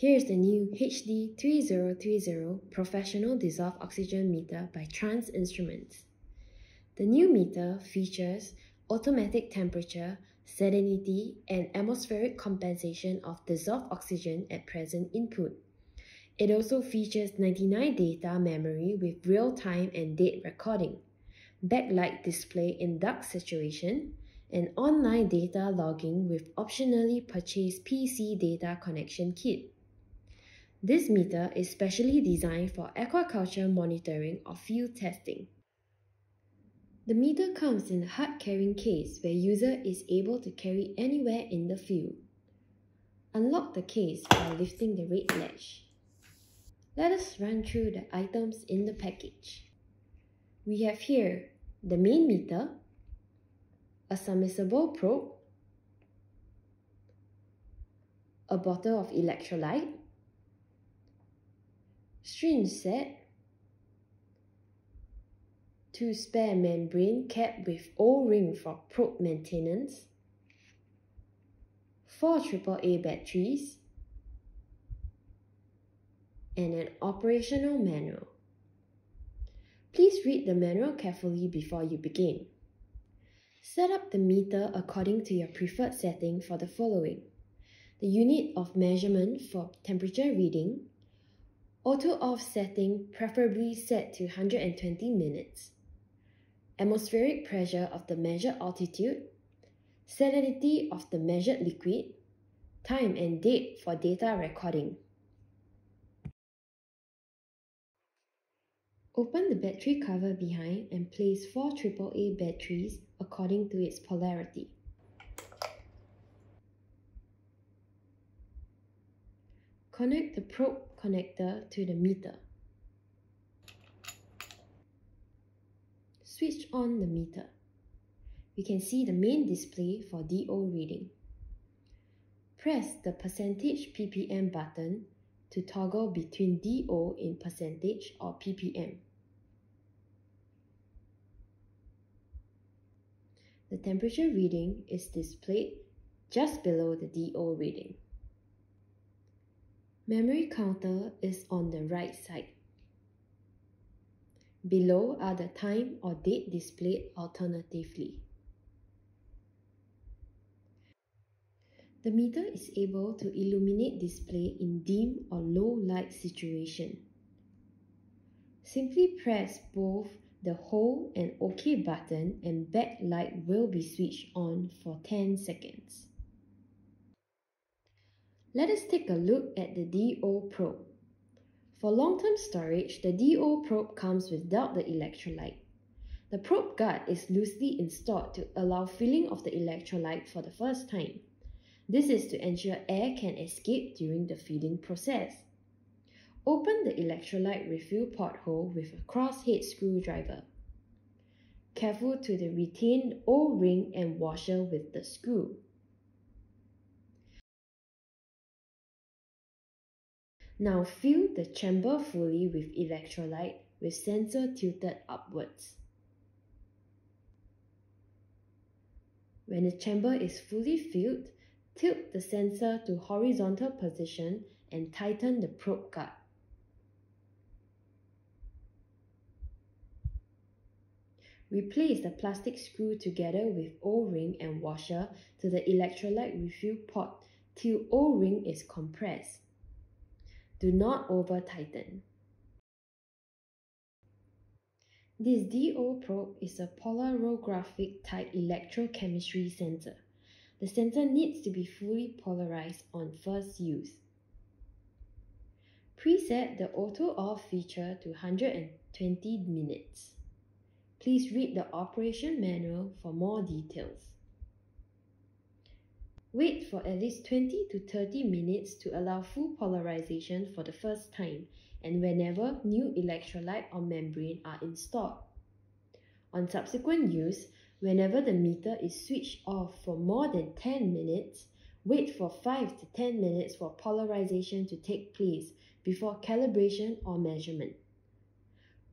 Here's the new HD3030 Professional Dissolved Oxygen Meter by Trans Instruments. The new meter features automatic temperature, salinity, and atmospheric compensation of dissolved oxygen at present input. It also features 99 data memory with real-time and date recording, backlight display in dark situation, and online data logging with optionally purchased PC data connection kit. This meter is specially designed for aquaculture monitoring or field testing. The meter comes in a hard carrying case where user is able to carry anywhere in the field. Unlock the case by lifting the red latch. Let us run through the items in the package. We have here the main meter, a submersible probe, a bottle of electrolyte, syringe set, two spare membrane cap with O-ring for probe maintenance, four AAA batteries, and an operational manual. Please read the manual carefully before you begin. Set up the meter according to your preferred setting for the following. The unit of measurement for temperature reading, auto off setting preferably set to 120 minutes, atmospheric pressure of the measured altitude, salinity of the measured liquid, time and date for data recording. Open the battery cover behind and place four AAA batteries according to its polarity. Connect the probe connector to the meter. Switch on the meter. You can see the main display for DO reading. Press the percentage ppm button to toggle between DO in percentage or ppm. The temperature reading is displayed just below the DO reading. Memory counter is on the right side. Below are the time or date displayed alternatively. The meter is able to illuminate display in dim or low light situation. Simply press both the hold and OK button and backlight will be switched on for 10 seconds. Let us take a look at the DO probe. For long-term storage, the DO probe comes without the electrolyte. The probe guard is loosely installed to allow filling of the electrolyte for the first time. This is to ensure air can escape during the feeding process. Open the electrolyte refill porthole with a crosshead screwdriver. Careful to the retained O-ring and washer with the screw. Now fill the chamber fully with electrolyte with sensor tilted upwards. When the chamber is fully filled, tilt the sensor to horizontal position and tighten the probe guard. Replace the plastic screw together with O-ring and washer to the electrolyte refill pot till O-ring is compressed. Do not over tighten. This DO probe is a polarographic type electrochemistry sensor. The sensor needs to be fully polarized on first use. Preset the auto off feature to 120 minutes. Please read the operation manual for more details. Wait for at least 20 to 30 minutes to allow full polarization for the first time and whenever new electrolyte or membrane are installed. On subsequent use, whenever the meter is switched off for more than 10 minutes, wait for 5 to 10 minutes for polarization to take place before calibration or measurement.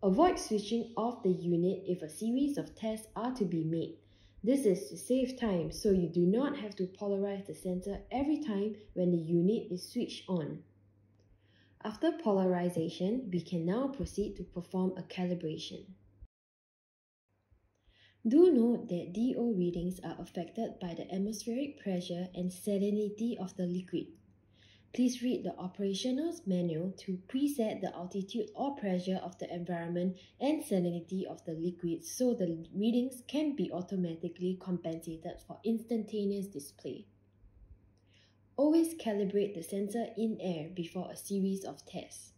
Avoid switching off the unit if a series of tests are to be made. This is to save time so you do not have to polarize the sensor every time when the unit is switched on. After polarization, we can now proceed to perform a calibration. Do note that DO readings are affected by the atmospheric pressure and salinity of the liquid. Please read the operational manual to preset the altitude or pressure of the environment and salinity of the liquid so the readings can be automatically compensated for instantaneous display. Always calibrate the sensor in air before a series of tests.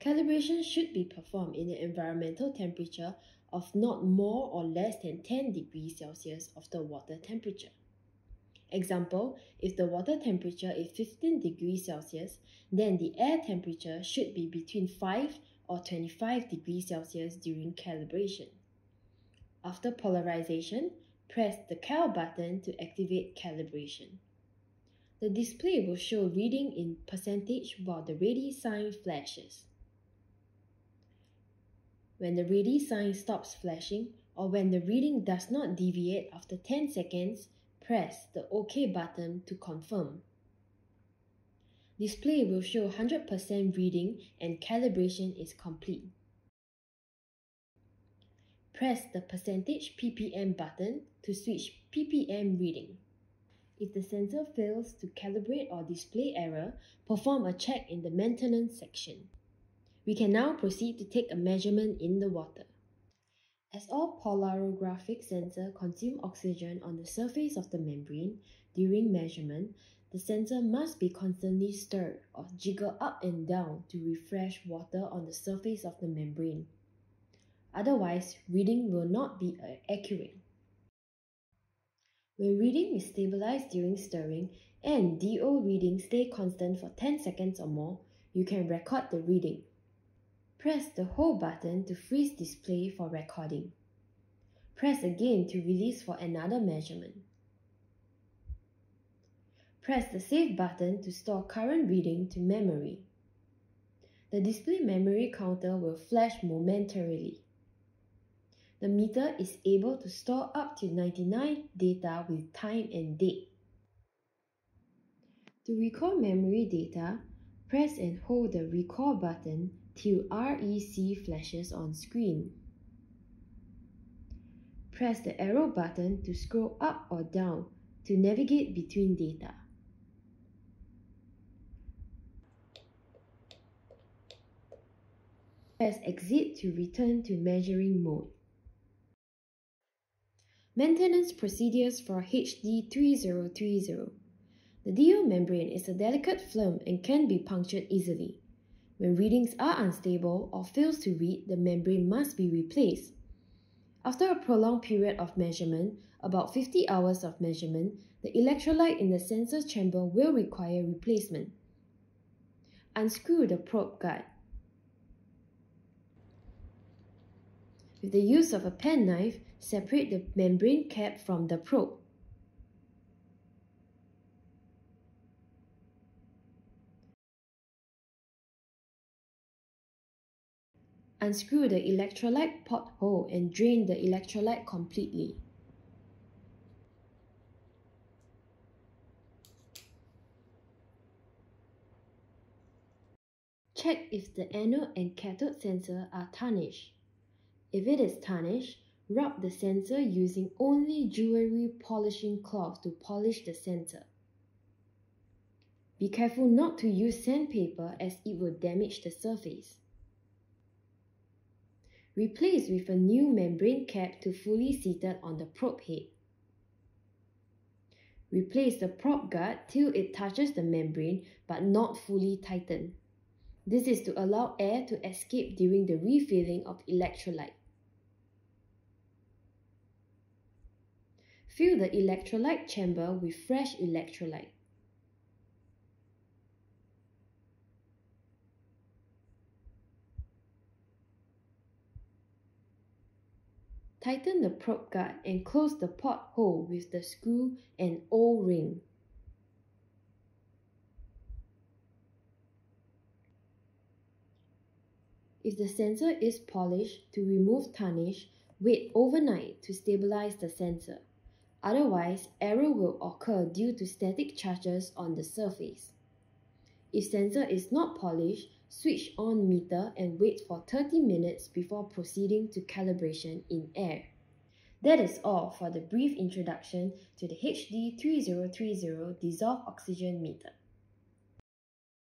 Calibration should be performed in an environmental temperature of not more or less than 10 degrees Celsius of the water temperature. Example, if the water temperature is 15 degrees Celsius, then the air temperature should be between 5 or 25 degrees Celsius during calibration. After polarization, press the Cal button to activate calibration. The display will show reading in percentage while the ready sign flashes. When the ready sign stops flashing or when the reading does not deviate after 10 seconds, press the OK button to confirm. Display will show 100% reading and calibration is complete. Press the percentage ppm button to switch ppm reading. If the sensor fails to calibrate or display error, perform a check in the maintenance section. We can now proceed to take a measurement in the water. As all polarographic sensors consume oxygen on the surface of the membrane during measurement, the sensor must be constantly stirred or jiggle up and down to refresh water on the surface of the membrane. Otherwise, reading will not be uh, accurate. When reading is stabilized during stirring and DO reading stay constant for 10 seconds or more, you can record the reading. Press the hold button to freeze display for recording. Press again to release for another measurement. Press the save button to store current reading to memory. The display memory counter will flash momentarily. The meter is able to store up to 99 data with time and date. To recall memory data, press and hold the recall button till REC flashes on screen. Press the arrow button to scroll up or down to navigate between data. Press exit to return to measuring mode. Maintenance procedures for HD3030. The DO membrane is a delicate film and can be punctured easily. When readings are unstable or fails to read, the membrane must be replaced. After a prolonged period of measurement, about 50 hours of measurement, the electrolyte in the sensor chamber will require replacement. Unscrew the probe guard. With the use of a penknife, separate the membrane cap from the probe. Unscrew the electrolyte pot hole and drain the electrolyte completely. Check if the anode and cathode sensor are tarnished. If it is tarnished, rub the sensor using only jewelry polishing cloth to polish the sensor. Be careful not to use sandpaper as it will damage the surface. Replace with a new membrane cap to fully seated on the probe head. Replace the probe guard till it touches the membrane but not fully tightened. This is to allow air to escape during the refilling of electrolyte. Fill the electrolyte chamber with fresh electrolyte. Tighten the probe guard and close the pot hole with the screw and O-ring. If the sensor is polished, to remove tarnish, wait overnight to stabilize the sensor. Otherwise, error will occur due to static charges on the surface. If sensor is not polished, switch on meter and wait for 30 minutes before proceeding to calibration in air. That is all for the brief introduction to the HD3030 dissolved oxygen meter.